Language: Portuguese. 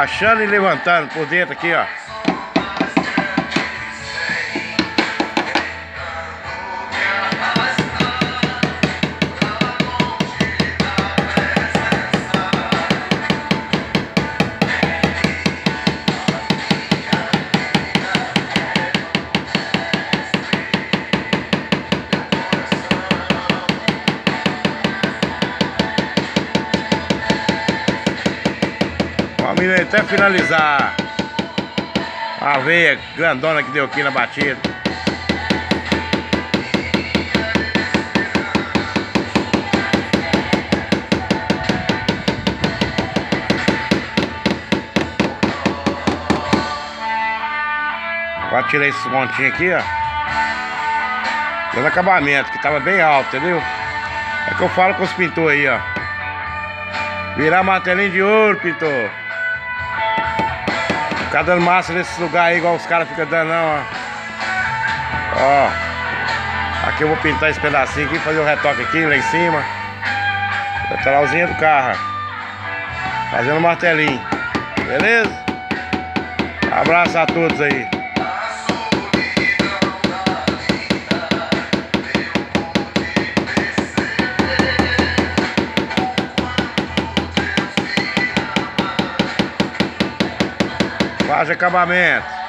Baixando e levantando por dentro aqui, ó. Até finalizar a veia grandona que deu aqui na batida. Agora tirei esse montinho aqui, ó. Dando acabamento, que tava bem alto, entendeu? É que eu falo com os pintores aí, ó. Virar martelinho de ouro, pintor. Ficar dando massa nesse lugar aí, igual os caras ficam dando, ó. Ó. Aqui eu vou pintar esse pedacinho aqui, fazer o um retoque aqui, lá em cima. Lateralzinha do carro. Fazendo martelinho. Beleza? Abraço a todos aí. Faz acabamento.